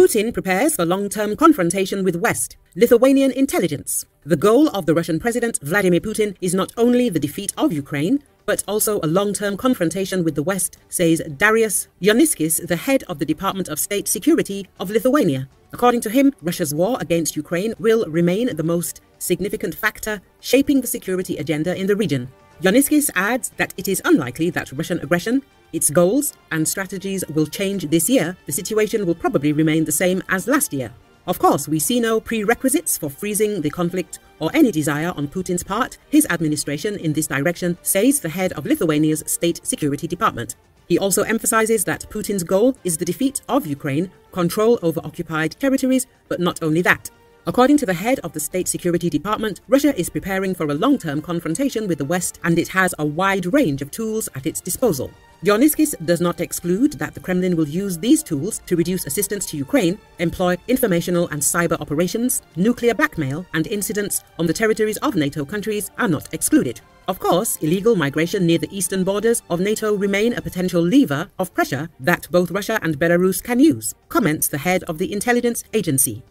Putin prepares for long-term confrontation with West. Lithuanian intelligence. The goal of the Russian President Vladimir Putin is not only the defeat of Ukraine, but also a long-term confrontation with the West, says Darius Jauniskis, the head of the Department of State Security of Lithuania. According to him, Russia's war against Ukraine will remain the most significant factor shaping the security agenda in the region. Jauniskis adds that it is unlikely that Russian aggression, its goals and strategies will change this year. The situation will probably remain the same as last year. Of course, we see no prerequisites for freezing the conflict or any desire on Putin's part, his administration in this direction, says the head of Lithuania's State Security Department. He also emphasizes that Putin's goal is the defeat of Ukraine, control over occupied territories, but not only that. According to the head of the State Security Department, Russia is preparing for a long-term confrontation with the West and it has a wide range of tools at its disposal. Jauniskis does not exclude that the Kremlin will use these tools to reduce assistance to Ukraine, employ informational and cyber operations, nuclear blackmail, and incidents on the territories of NATO countries are not excluded. Of course, illegal migration near the eastern borders of NATO remain a potential lever of pressure that both Russia and Belarus can use, comments the head of the intelligence agency.